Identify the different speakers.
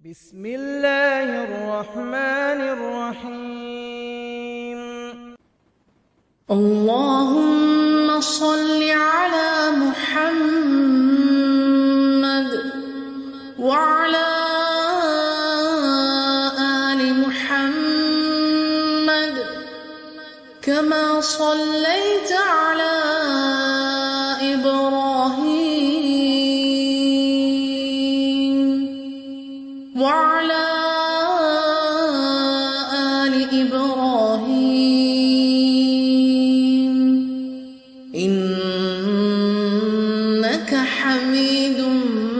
Speaker 1: بسم الله الرحمن الرحيم.
Speaker 2: اللهم صل على محمد وعلى آل محمد كما صليت وعلى آل إبراهيم. إنك حميد مجيد